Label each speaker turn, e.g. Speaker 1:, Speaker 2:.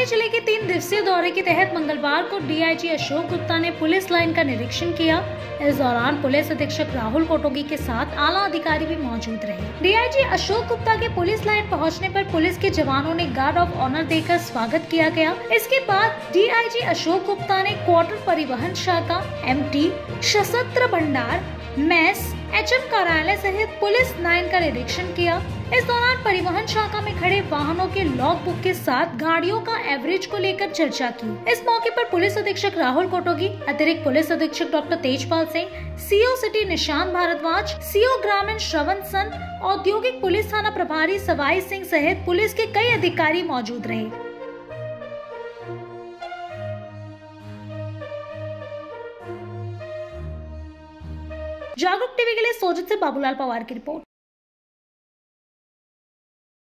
Speaker 1: पाली ज़िले के तीन दिवसीय दौरे के तहत मंगलवार को डीआईजी अशोक गुप्ता ने पुलिस लाइन का निरीक्षण किया। इस दौरान पुलिस अधीक्षक राहुल कोटोगी के साथ आला अधिकारी भी मौजूद रहे। डीआईजी अशोक गुप्ता के पुलिस लाइन पहुँचने पर पुलिस के जवानों ने गार्ड ऑफ़ ऑनर देकर स्वागत किया गया। इसके बाद डीआईजी अशोक गुप्ता ने क्वार्टर परिवहन शाखा, एमटी, सशस्त्र भंडार, मैस एचएम कार्यालय सहित पुलिस लाइन का निरीक्षण किया। इस दौरान परिवहन शाखा में खड़े वाहनों के लॉग बुक के साथ गाड़ियों का एवरेज को लेकर चर्चा की। इस मौके पर पुलिस अधीक्षक राहुल कोटोगी, अतिरिक्त पुलिस अधीक्षक doctor Tejpal Singh, CO city Nishant Bhardwaj, CO ग्रामीण श्रवण सन औद्योगिक पुलिस थाना प्रभारी सवाई सिंह सहित पुलिस के कई अधिकारी मौजूद रहे। जागरूक टीवी के लिए सोजित से बाबूलाल पवार की रिपोर्ट।